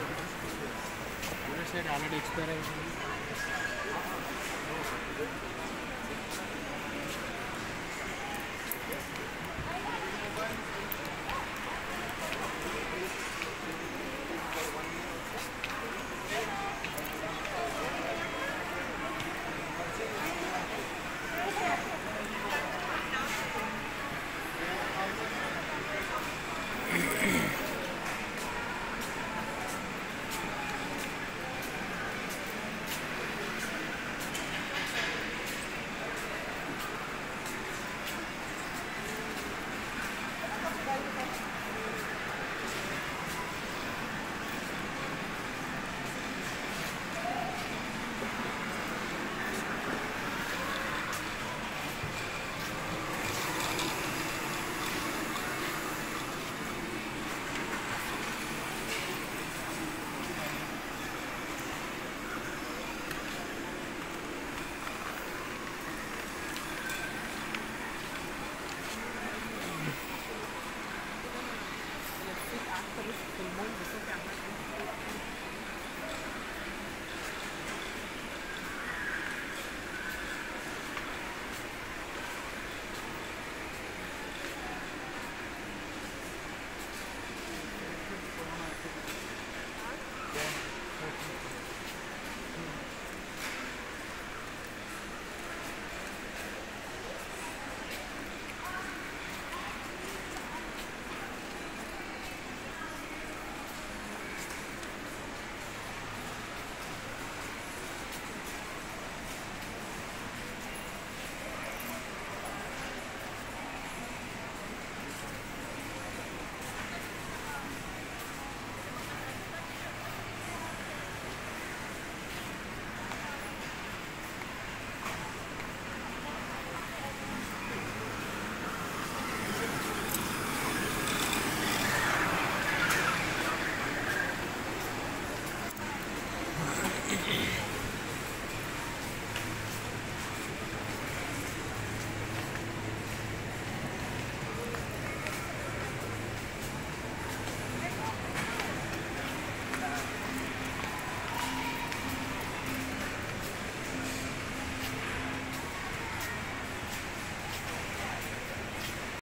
पूरा set already expire है